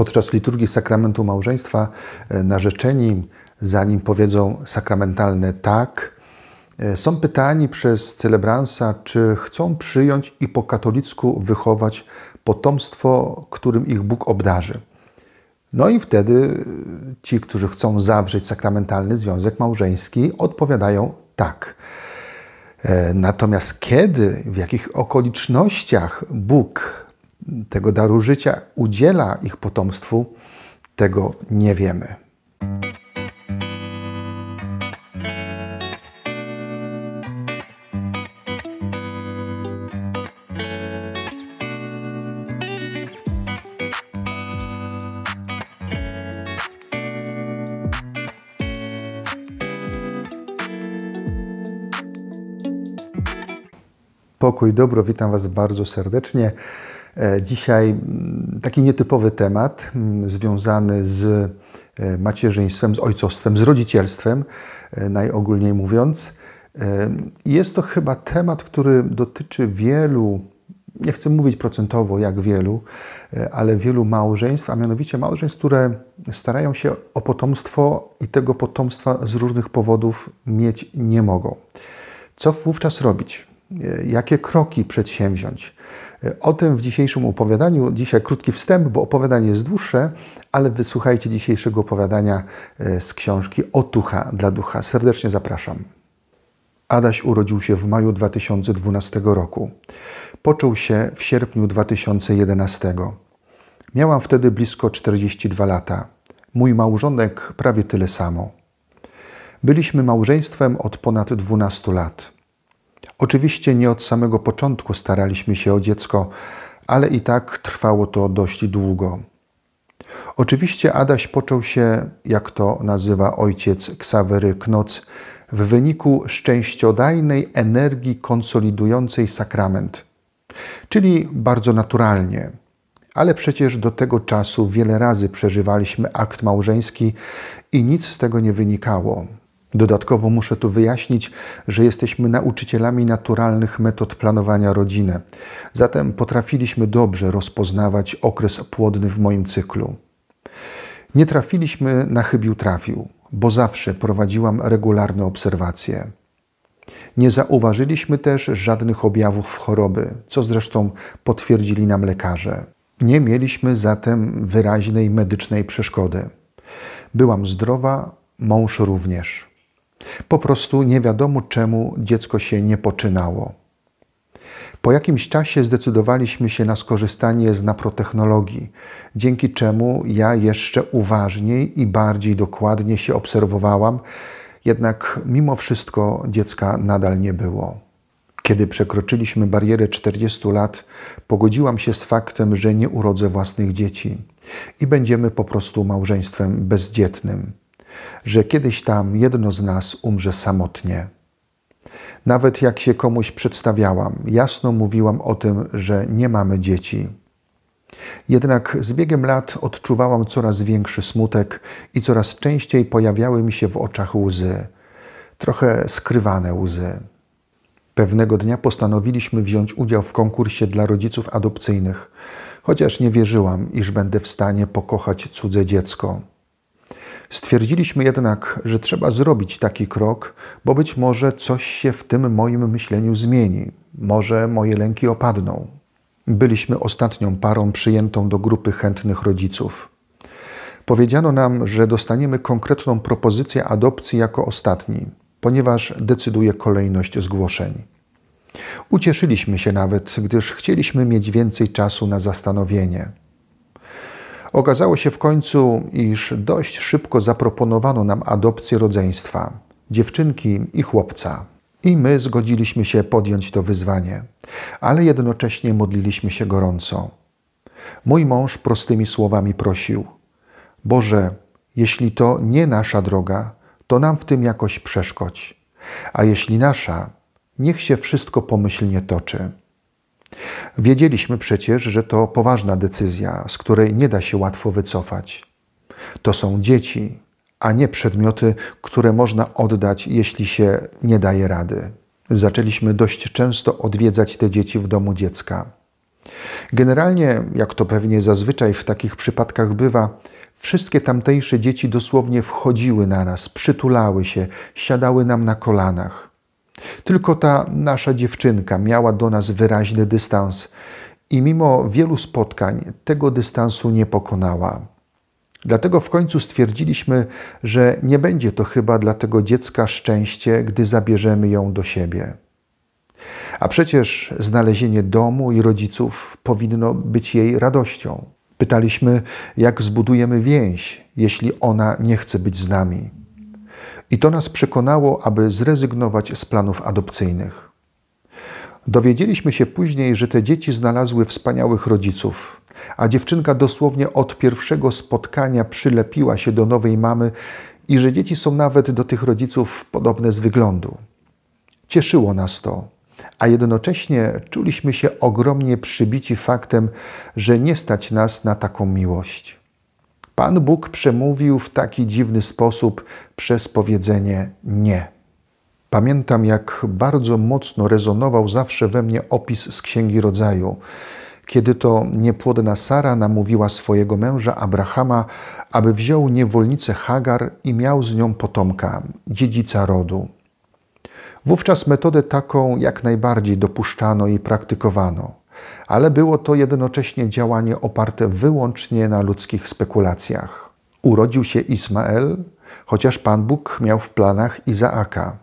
Podczas liturgii sakramentu małżeństwa e, narzeczeni, zanim powiedzą sakramentalne tak, e, są pytani przez celebransa, czy chcą przyjąć i po katolicku wychować potomstwo, którym ich Bóg obdarzy. No i wtedy ci, którzy chcą zawrzeć sakramentalny związek małżeński, odpowiadają tak. E, natomiast kiedy, w jakich okolicznościach Bóg tego daru życia udziela ich potomstwu, tego nie wiemy. Pokój, dobro, witam Was bardzo serdecznie. E, dzisiaj mm, taki nietypowy temat mm, związany z e, macierzyństwem, z ojcostwem, z rodzicielstwem, e, najogólniej mówiąc. Jest to chyba temat, który dotyczy wielu, nie chcę mówić procentowo jak wielu, ale wielu małżeństw, a mianowicie małżeństw, które starają się o potomstwo i tego potomstwa z różnych powodów mieć nie mogą. Co wówczas robić? Jakie kroki przedsięwziąć? O tym w dzisiejszym opowiadaniu. Dzisiaj krótki wstęp, bo opowiadanie jest dłuższe, ale wysłuchajcie dzisiejszego opowiadania e, z książki Otucha dla ducha. Serdecznie zapraszam. Adaś urodził się w maju 2012 roku. Począł się w sierpniu 2011. Miałam wtedy blisko 42 lata. Mój małżonek prawie tyle samo. Byliśmy małżeństwem od ponad 12 lat. Oczywiście nie od samego początku staraliśmy się o dziecko, ale i tak trwało to dość długo. Oczywiście Adaś począł się, jak to nazywa ojciec Ksawery Knoc, w wyniku szczęściodajnej energii konsolidującej sakrament, czyli bardzo naturalnie. Ale przecież do tego czasu wiele razy przeżywaliśmy akt małżeński i nic z tego nie wynikało. Dodatkowo muszę tu wyjaśnić, że jesteśmy nauczycielami naturalnych metod planowania rodziny. Zatem potrafiliśmy dobrze rozpoznawać okres płodny w moim cyklu. Nie trafiliśmy na chybił trafił, bo zawsze prowadziłam regularne obserwacje. Nie zauważyliśmy też żadnych objawów choroby, co zresztą potwierdzili nam lekarze. Nie mieliśmy zatem wyraźnej medycznej przeszkody. Byłam zdrowa, mąż również. Po prostu nie wiadomo czemu dziecko się nie poczynało. Po jakimś czasie zdecydowaliśmy się na skorzystanie z naprotechnologii, dzięki czemu ja jeszcze uważniej i bardziej dokładnie się obserwowałam, jednak mimo wszystko dziecka nadal nie było. Kiedy przekroczyliśmy barierę 40 lat, pogodziłam się z faktem, że nie urodzę własnych dzieci i będziemy po prostu małżeństwem bezdzietnym że kiedyś tam jedno z nas umrze samotnie. Nawet jak się komuś przedstawiałam, jasno mówiłam o tym, że nie mamy dzieci. Jednak z biegiem lat odczuwałam coraz większy smutek i coraz częściej pojawiały mi się w oczach łzy, trochę skrywane łzy. Pewnego dnia postanowiliśmy wziąć udział w konkursie dla rodziców adopcyjnych, chociaż nie wierzyłam, iż będę w stanie pokochać cudze dziecko. Stwierdziliśmy jednak, że trzeba zrobić taki krok, bo być może coś się w tym moim myśleniu zmieni, może moje lęki opadną. Byliśmy ostatnią parą przyjętą do grupy chętnych rodziców. Powiedziano nam, że dostaniemy konkretną propozycję adopcji jako ostatni, ponieważ decyduje kolejność zgłoszeń. Ucieszyliśmy się nawet, gdyż chcieliśmy mieć więcej czasu na zastanowienie. Okazało się w końcu, iż dość szybko zaproponowano nam adopcję rodzeństwa dziewczynki i chłopca. I my zgodziliśmy się podjąć to wyzwanie, ale jednocześnie modliliśmy się gorąco. Mój mąż prostymi słowami prosił: Boże, jeśli to nie nasza droga, to nam w tym jakoś przeszkodź, a jeśli nasza, niech się wszystko pomyślnie toczy. Wiedzieliśmy przecież, że to poważna decyzja, z której nie da się łatwo wycofać. To są dzieci, a nie przedmioty, które można oddać, jeśli się nie daje rady. Zaczęliśmy dość często odwiedzać te dzieci w domu dziecka. Generalnie, jak to pewnie zazwyczaj w takich przypadkach bywa, wszystkie tamtejsze dzieci dosłownie wchodziły na nas, przytulały się, siadały nam na kolanach. Tylko ta nasza dziewczynka miała do nas wyraźny dystans i mimo wielu spotkań tego dystansu nie pokonała. Dlatego w końcu stwierdziliśmy, że nie będzie to chyba dla tego dziecka szczęście, gdy zabierzemy ją do siebie. A przecież znalezienie domu i rodziców powinno być jej radością. Pytaliśmy, jak zbudujemy więź, jeśli ona nie chce być z nami. I to nas przekonało, aby zrezygnować z planów adopcyjnych. Dowiedzieliśmy się później, że te dzieci znalazły wspaniałych rodziców, a dziewczynka dosłownie od pierwszego spotkania przylepiła się do nowej mamy i że dzieci są nawet do tych rodziców podobne z wyglądu. Cieszyło nas to, a jednocześnie czuliśmy się ogromnie przybici faktem, że nie stać nas na taką miłość. Pan Bóg przemówił w taki dziwny sposób przez powiedzenie nie. Pamiętam, jak bardzo mocno rezonował zawsze we mnie opis z Księgi Rodzaju, kiedy to niepłodna Sara namówiła swojego męża Abrahama, aby wziął niewolnicę Hagar i miał z nią potomka, dziedzica rodu. Wówczas metodę taką jak najbardziej dopuszczano i praktykowano, ale było to jednocześnie działanie oparte wyłącznie na ludzkich spekulacjach. Urodził się Ismael, chociaż Pan Bóg miał w planach Izaaka.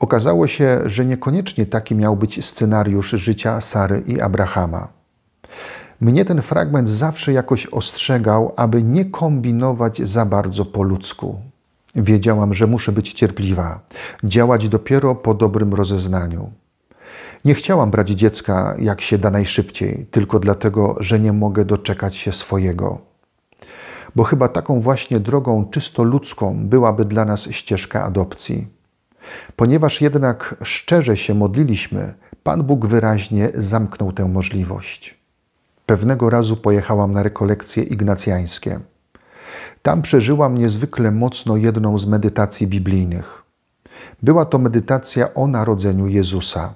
Okazało się, że niekoniecznie taki miał być scenariusz życia Sary i Abrahama. Mnie ten fragment zawsze jakoś ostrzegał, aby nie kombinować za bardzo po ludzku. Wiedziałam, że muszę być cierpliwa, działać dopiero po dobrym rozeznaniu. Nie chciałam brać dziecka jak się da najszybciej, tylko dlatego, że nie mogę doczekać się swojego. Bo chyba taką właśnie drogą czysto ludzką byłaby dla nas ścieżka adopcji. Ponieważ jednak szczerze się modliliśmy, Pan Bóg wyraźnie zamknął tę możliwość. Pewnego razu pojechałam na rekolekcje ignacjańskie. Tam przeżyłam niezwykle mocno jedną z medytacji biblijnych. Była to medytacja o narodzeniu Jezusa.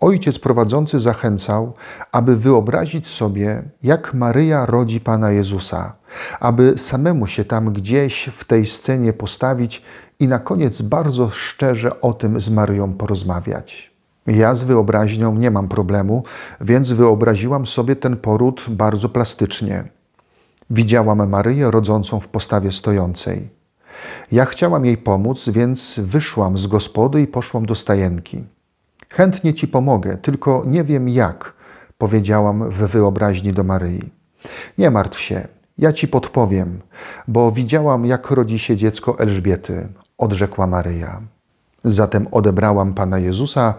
Ojciec prowadzący zachęcał, aby wyobrazić sobie, jak Maryja rodzi Pana Jezusa, aby samemu się tam gdzieś w tej scenie postawić i na koniec bardzo szczerze o tym z Maryją porozmawiać. Ja z wyobraźnią nie mam problemu, więc wyobraziłam sobie ten poród bardzo plastycznie. Widziałam Maryję rodzącą w postawie stojącej. Ja chciałam jej pomóc, więc wyszłam z gospody i poszłam do stajenki. Chętnie ci pomogę, tylko nie wiem jak, powiedziałam w wyobraźni do Maryi. Nie martw się, ja ci podpowiem, bo widziałam, jak rodzi się dziecko Elżbiety, odrzekła Maryja. Zatem odebrałam Pana Jezusa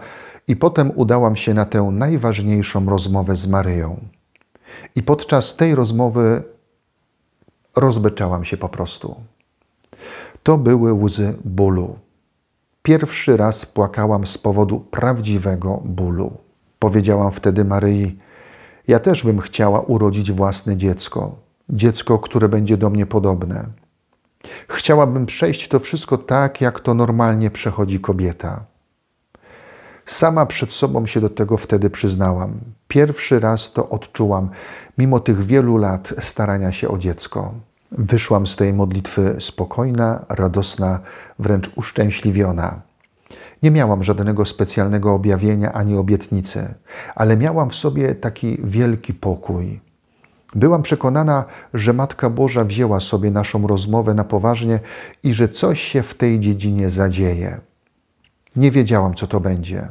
i potem udałam się na tę najważniejszą rozmowę z Maryją. I podczas tej rozmowy rozbeczałam się po prostu. To były łzy bólu. Pierwszy raz płakałam z powodu prawdziwego bólu. Powiedziałam wtedy Maryi: Ja też bym chciała urodzić własne dziecko, dziecko, które będzie do mnie podobne. Chciałabym przejść to wszystko tak, jak to normalnie przechodzi kobieta. Sama przed sobą się do tego wtedy przyznałam. Pierwszy raz to odczułam, mimo tych wielu lat starania się o dziecko. Wyszłam z tej modlitwy spokojna, radosna, wręcz uszczęśliwiona. Nie miałam żadnego specjalnego objawienia ani obietnicy, ale miałam w sobie taki wielki pokój. Byłam przekonana, że Matka Boża wzięła sobie naszą rozmowę na poważnie i że coś się w tej dziedzinie zadzieje. Nie wiedziałam, co to będzie.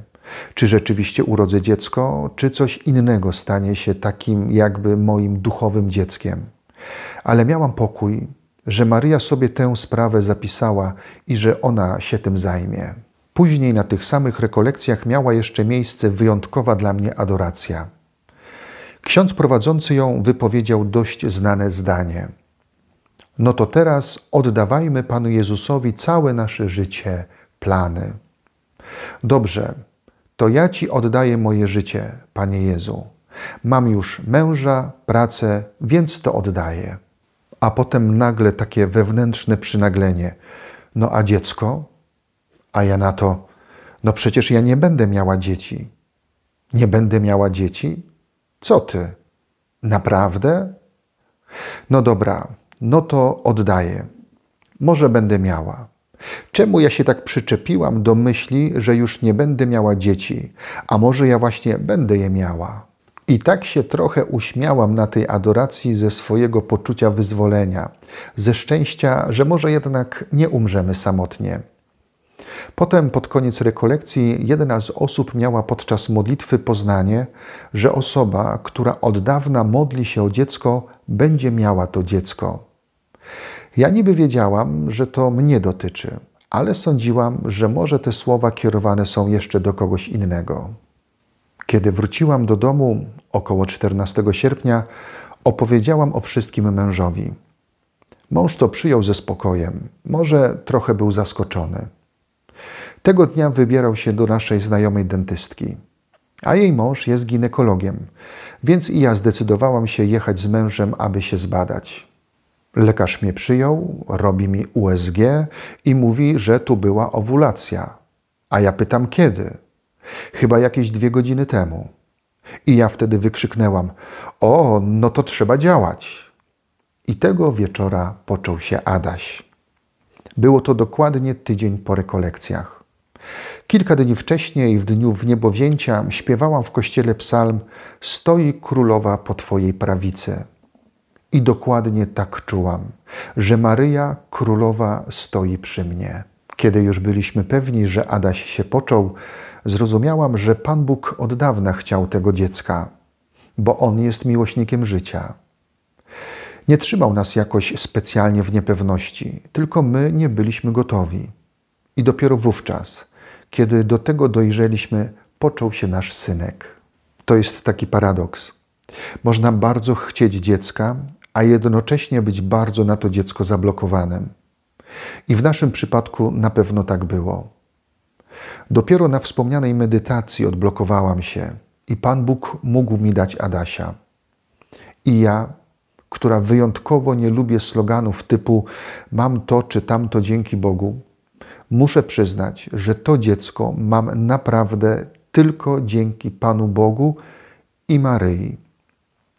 Czy rzeczywiście urodzę dziecko, czy coś innego stanie się takim jakby moim duchowym dzieckiem. Ale miałam pokój, że Maryja sobie tę sprawę zapisała i że ona się tym zajmie. Później na tych samych rekolekcjach miała jeszcze miejsce wyjątkowa dla mnie adoracja. Ksiądz prowadzący ją wypowiedział dość znane zdanie. No to teraz oddawajmy Panu Jezusowi całe nasze życie, plany. Dobrze, to ja Ci oddaję moje życie, Panie Jezu. Mam już męża, pracę, więc to oddaję. A potem nagle takie wewnętrzne przynaglenie. No a dziecko? A ja na to, no przecież ja nie będę miała dzieci. Nie będę miała dzieci? Co ty? Naprawdę? No dobra, no to oddaję. Może będę miała. Czemu ja się tak przyczepiłam do myśli, że już nie będę miała dzieci, a może ja właśnie będę je miała? I tak się trochę uśmiałam na tej adoracji ze swojego poczucia wyzwolenia, ze szczęścia, że może jednak nie umrzemy samotnie. Potem pod koniec rekolekcji jedna z osób miała podczas modlitwy poznanie, że osoba, która od dawna modli się o dziecko, będzie miała to dziecko. Ja niby wiedziałam, że to mnie dotyczy, ale sądziłam, że może te słowa kierowane są jeszcze do kogoś innego. Kiedy wróciłam do domu około 14 sierpnia, opowiedziałam o wszystkim mężowi. Mąż to przyjął ze spokojem, może trochę był zaskoczony. Tego dnia wybierał się do naszej znajomej dentystki, a jej mąż jest ginekologiem, więc i ja zdecydowałam się jechać z mężem, aby się zbadać. Lekarz mnie przyjął, robi mi USG i mówi, że tu była owulacja. A ja pytam kiedy? Chyba jakieś dwie godziny temu. I ja wtedy wykrzyknęłam: O, no to trzeba działać. I tego wieczora począł się Adaś. Było to dokładnie tydzień po rekolekcjach. Kilka dni wcześniej, w dniu wniebowzięcia, śpiewałam w kościele psalm Stoi królowa po Twojej prawicy. I dokładnie tak czułam, że Maryja Królowa stoi przy mnie. Kiedy już byliśmy pewni, że Adaś się począł, zrozumiałam, że Pan Bóg od dawna chciał tego dziecka, bo On jest miłośnikiem życia. Nie trzymał nas jakoś specjalnie w niepewności, tylko my nie byliśmy gotowi. I dopiero wówczas, kiedy do tego dojrzeliśmy, począł się nasz synek. To jest taki paradoks. Można bardzo chcieć dziecka, a jednocześnie być bardzo na to dziecko zablokowanym. I w naszym przypadku na pewno tak było. Dopiero na wspomnianej medytacji odblokowałam się i Pan Bóg mógł mi dać Adasia. I ja, która wyjątkowo nie lubię sloganów typu mam to czy tamto dzięki Bogu, muszę przyznać, że to dziecko mam naprawdę tylko dzięki Panu Bogu i Maryi,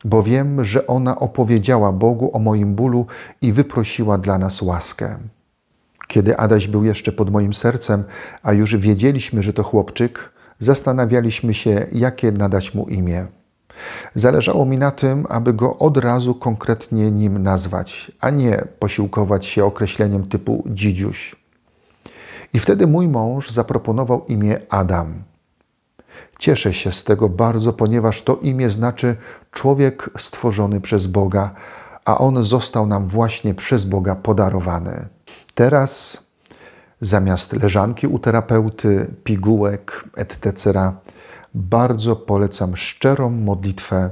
bo wiem, że ona opowiedziała Bogu o moim bólu i wyprosiła dla nas łaskę. Kiedy Adaś był jeszcze pod moim sercem, a już wiedzieliśmy, że to chłopczyk, zastanawialiśmy się, jakie nadać mu imię. Zależało mi na tym, aby go od razu konkretnie nim nazwać, a nie posiłkować się określeniem typu dzidziuś. I wtedy mój mąż zaproponował imię Adam. Cieszę się z tego bardzo, ponieważ to imię znaczy człowiek stworzony przez Boga, a on został nam właśnie przez Boga podarowany. Teraz zamiast leżanki u terapeuty, pigułek, etc., bardzo polecam szczerą modlitwę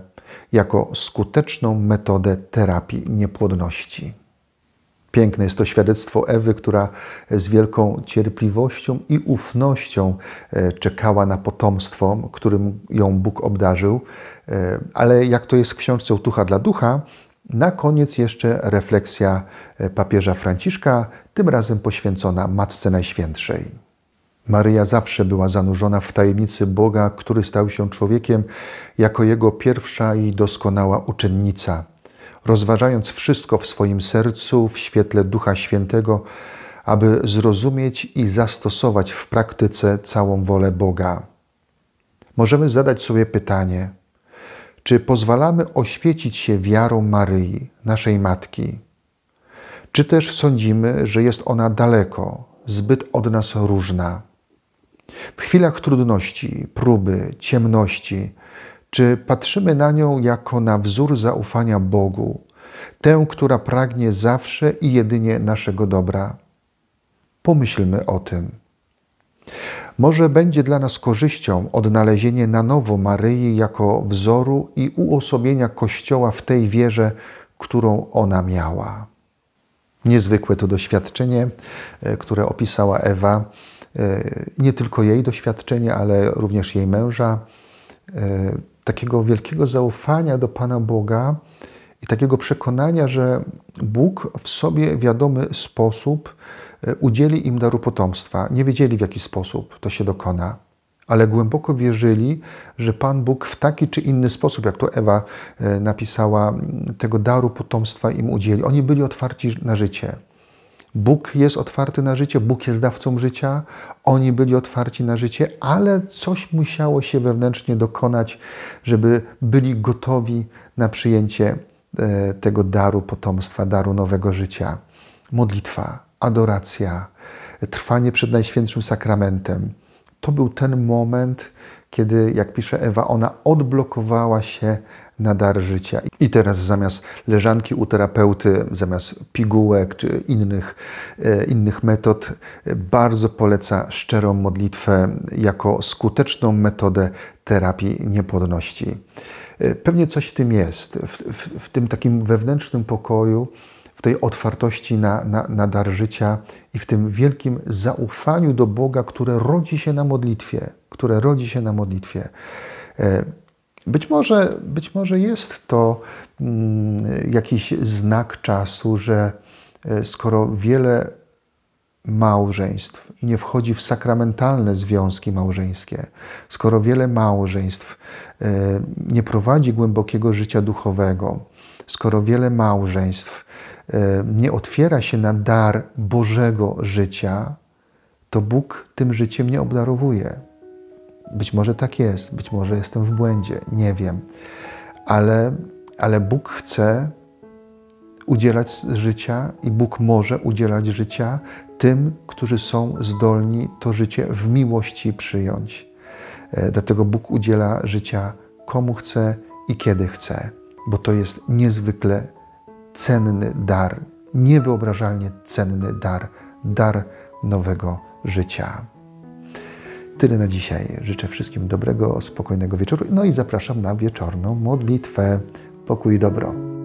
jako skuteczną metodę terapii niepłodności. Piękne jest to świadectwo Ewy, która z wielką cierpliwością i ufnością e, czekała na potomstwo, którym ją Bóg obdarzył. E, ale jak to jest w książce Utucha dla Ducha, na koniec jeszcze refleksja e, papieża Franciszka, tym razem poświęcona Matce Najświętszej. Maryja zawsze była zanurzona w tajemnicy Boga, który stał się człowiekiem, jako jego pierwsza i doskonała uczennica. Rozważając wszystko w swoim sercu w świetle Ducha Świętego, aby zrozumieć i zastosować w praktyce całą wolę Boga. Możemy zadać sobie pytanie, czy pozwalamy oświecić się wiarą Maryi, naszej Matki? Czy też sądzimy, że jest ona daleko, zbyt od nas różna? W chwilach trudności, próby, ciemności, czy patrzymy na nią jako na wzór zaufania Bogu, tę, która pragnie zawsze i jedynie naszego dobra? Pomyślmy o tym. Może będzie dla nas korzyścią odnalezienie na nowo Maryi jako wzoru i uosobienia Kościoła w tej wierze, którą ona miała. Niezwykłe to doświadczenie, e, które opisała Ewa. E, nie tylko jej doświadczenie, ale również jej męża. E, takiego wielkiego zaufania do Pana Boga i takiego przekonania, że Bóg w sobie wiadomy sposób udzieli im daru potomstwa. Nie wiedzieli w jaki sposób to się dokona, ale głęboko wierzyli, że Pan Bóg w taki czy inny sposób, jak to Ewa e, napisała, tego daru potomstwa im udzieli. Oni byli otwarci na życie. Bóg jest otwarty na życie, Bóg jest dawcą życia, oni byli otwarci na życie, ale coś musiało się wewnętrznie dokonać, żeby byli gotowi na przyjęcie e, tego daru potomstwa, daru nowego życia. Modlitwa, adoracja, trwanie przed Najświętszym Sakramentem. To był ten moment, kiedy, jak pisze Ewa, ona odblokowała się na dar życia. I teraz zamiast leżanki u terapeuty, zamiast pigułek czy innych, e, innych metod, bardzo poleca szczerą modlitwę jako skuteczną metodę terapii niepłodności. E, pewnie coś w tym jest, w, w, w tym takim wewnętrznym pokoju, w tej otwartości na, na, na dar życia i w tym wielkim zaufaniu do Boga, które rodzi się na modlitwie, które rodzi się na modlitwie. E, być może, być może jest to mm, jakiś znak czasu, że e, skoro wiele małżeństw. Nie wchodzi w sakramentalne związki małżeńskie, skoro wiele małżeństw e, nie prowadzi głębokiego życia duchowego, skoro wiele małżeństw e, nie otwiera się na dar Bożego życia, to Bóg tym życiem nie obdarowuje. Być może tak jest, być może jestem w błędzie, nie wiem, ale, ale Bóg chce udzielać życia i Bóg może udzielać życia tym, którzy są zdolni to życie w miłości przyjąć. E, dlatego Bóg udziela życia komu chce i kiedy chce, bo to jest niezwykle cenny dar, niewyobrażalnie cenny dar, dar nowego życia. Tyle na dzisiaj. Życzę wszystkim dobrego, spokojnego wieczoru. No i zapraszam na wieczorną modlitwę. Pokój i dobro.